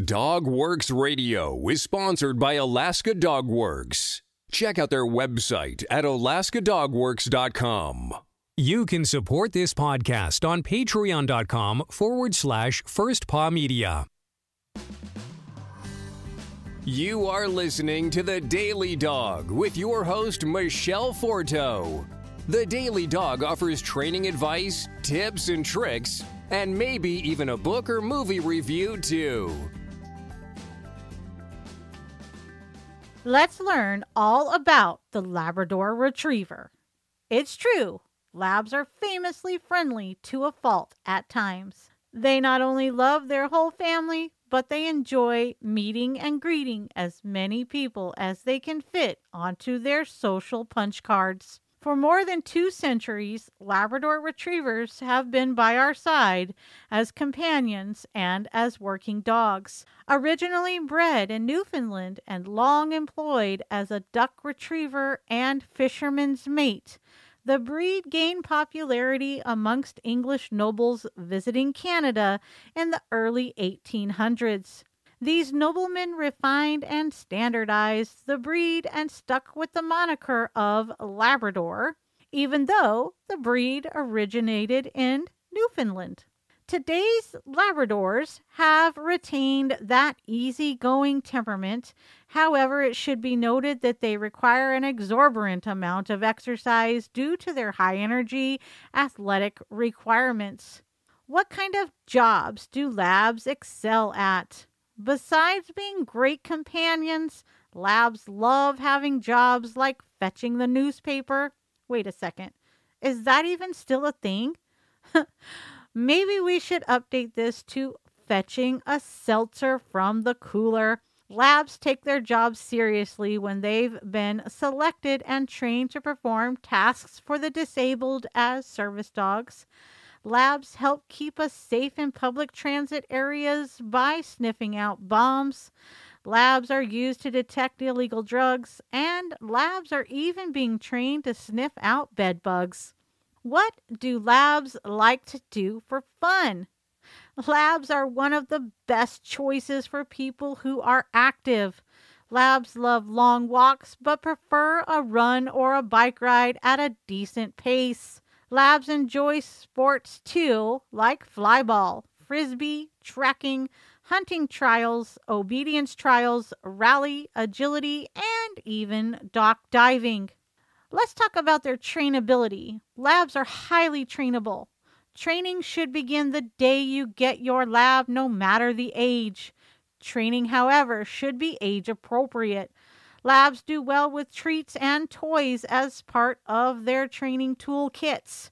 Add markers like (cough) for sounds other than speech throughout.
Dogworks Radio is sponsored by Alaska Dog Works. Check out their website at alaskadogworks.com. You can support this podcast on patreon.com forward slash first paw media. You are listening to The Daily Dog with your host, Michelle Forto. The Daily Dog offers training advice, tips, and tricks, and maybe even a book or movie review, too. Let's learn all about the Labrador Retriever. It's true, labs are famously friendly to a fault at times. They not only love their whole family, but they enjoy meeting and greeting as many people as they can fit onto their social punch cards. For more than two centuries, Labrador retrievers have been by our side as companions and as working dogs. Originally bred in Newfoundland and long employed as a duck retriever and fisherman's mate, the breed gained popularity amongst English nobles visiting Canada in the early 1800s. These noblemen refined and standardized the breed and stuck with the moniker of Labrador, even though the breed originated in Newfoundland. Today's Labradors have retained that easygoing temperament. However, it should be noted that they require an exorbitant amount of exercise due to their high energy athletic requirements. What kind of jobs do labs excel at? Besides being great companions, labs love having jobs like fetching the newspaper. Wait a second. Is that even still a thing? (laughs) Maybe we should update this to fetching a seltzer from the cooler. Labs take their jobs seriously when they've been selected and trained to perform tasks for the disabled as service dogs. Labs help keep us safe in public transit areas by sniffing out bombs. Labs are used to detect illegal drugs, and labs are even being trained to sniff out bed bugs. What do labs like to do for fun? Labs are one of the best choices for people who are active. Labs love long walks but prefer a run or a bike ride at a decent pace. Labs enjoy sports too, like flyball, frisbee, tracking, hunting trials, obedience trials, rally, agility, and even dock diving. Let's talk about their trainability. Labs are highly trainable. Training should begin the day you get your lab, no matter the age. Training, however, should be age appropriate. Labs do well with treats and toys as part of their training toolkits.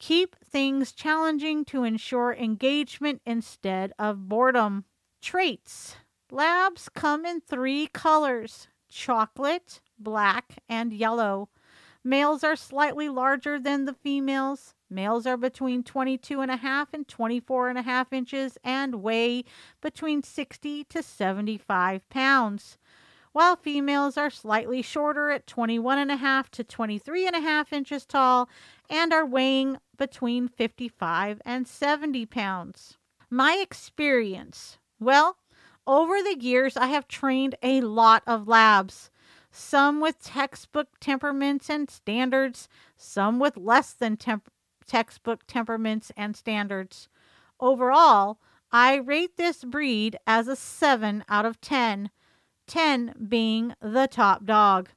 Keep things challenging to ensure engagement instead of boredom. Traits Labs come in three colors chocolate, black, and yellow. Males are slightly larger than the females. Males are between 22 and a half and 24 and a half inches and weigh between 60 to 75 pounds, while females are slightly shorter at 21 and a half to 23 and a half inches tall and are weighing between 55 and 70 pounds. My experience. Well, over the years, I have trained a lot of labs some with textbook temperaments and standards, some with less than temp- textbook temperaments and standards. Overall, I rate this breed as a 7 out of 10, 10 being the top dog.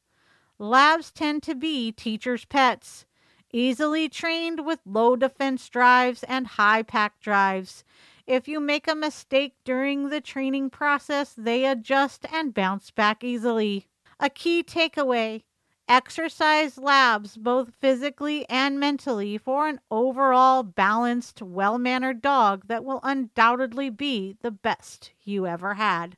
Labs tend to be teachers' pets, easily trained with low defense drives and high pack drives. If you make a mistake during the training process, they adjust and bounce back easily. A key takeaway exercise labs both physically and mentally for an overall balanced, well mannered dog that will undoubtedly be the best you ever had.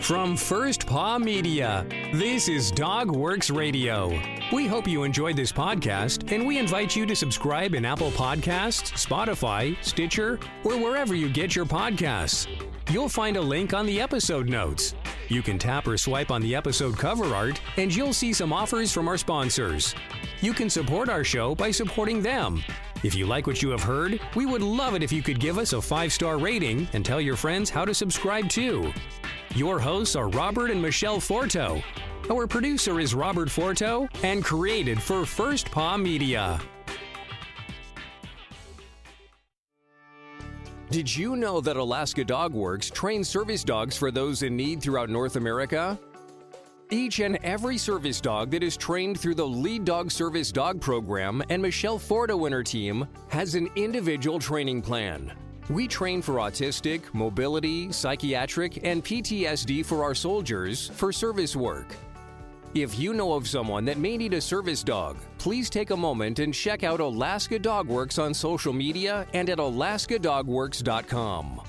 From First Paw Media, this is Dog Works Radio. We hope you enjoyed this podcast, and we invite you to subscribe in Apple Podcasts, Spotify, Stitcher, or wherever you get your podcasts. You'll find a link on the episode notes. You can tap or swipe on the episode cover art, and you'll see some offers from our sponsors. You can support our show by supporting them. If you like what you have heard, we would love it if you could give us a five star rating and tell your friends how to subscribe too. Your hosts are Robert and Michelle Forto. Our producer is Robert Forto and created for First Paw Media. Did you know that Alaska Dog Works trains service dogs for those in need throughout North America? Each and every service dog that is trained through the Lead Dog Service Dog Program and Michelle Forto and her team has an individual training plan. We train for autistic, mobility, psychiatric, and PTSD for our soldiers for service work. If you know of someone that may need a service dog, please take a moment and check out Alaska Dog Works on social media and at alaskadogworks.com.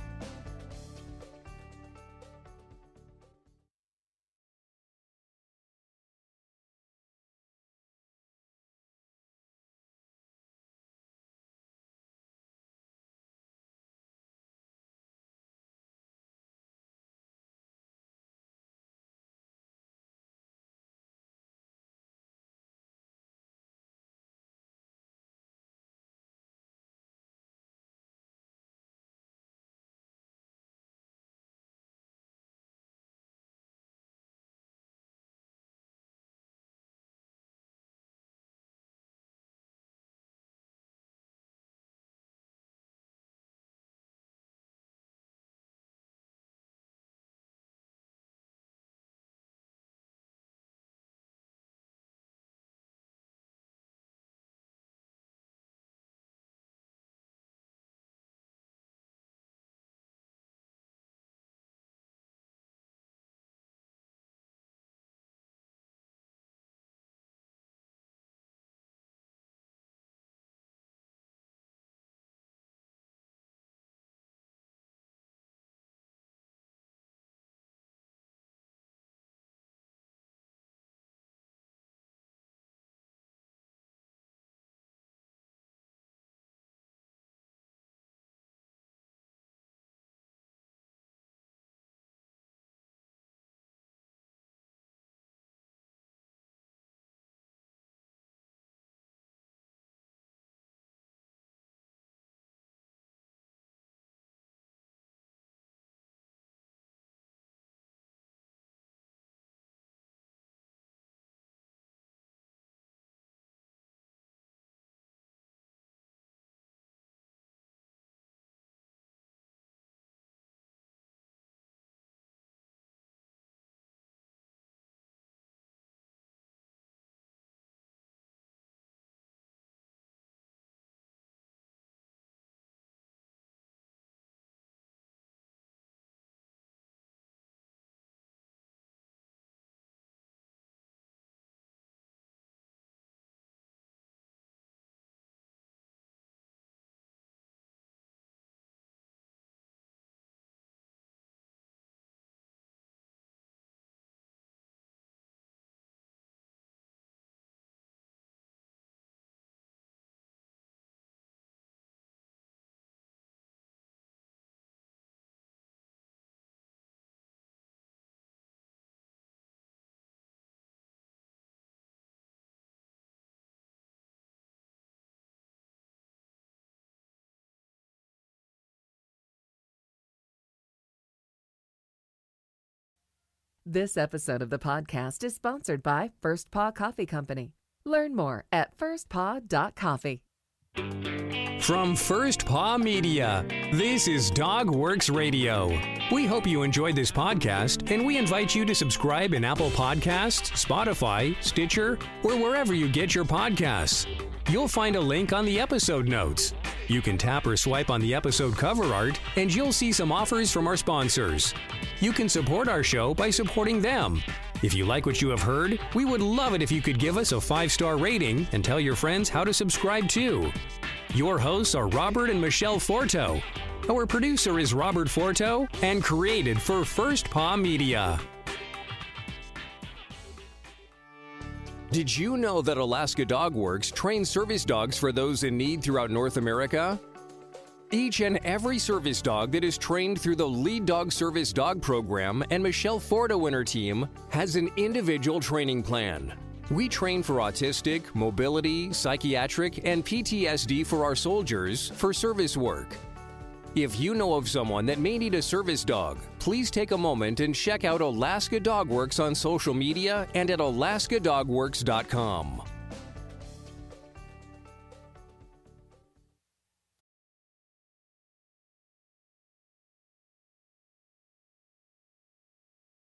This episode of the podcast is sponsored by First Paw Coffee Company. Learn more at firstpaw.coffee. From First Paw Media, this is Dog Works Radio. We hope you enjoyed this podcast, and we invite you to subscribe in Apple Podcasts, Spotify, Stitcher, or wherever you get your podcasts. You'll find a link on the episode notes. You can tap or swipe on the episode cover art, and you'll see some offers from our sponsors. You can support our show by supporting them. If you like what you have heard, we would love it if you could give us a five star rating and tell your friends how to subscribe too. Your hosts are Robert and Michelle Forto. Our producer is Robert Forto and created for First Paw Media. Did you know that Alaska Dog Works trains service dogs for those in need throughout North America? Each and every service dog that is trained through the Lead Dog Service Dog Program and Michelle and her team has an individual training plan. We train for autistic, mobility, psychiatric, and PTSD for our soldiers for service work. If you know of someone that may need a service dog, please take a moment and check out Alaska Dog Works on social media and at alaskadogworks.com.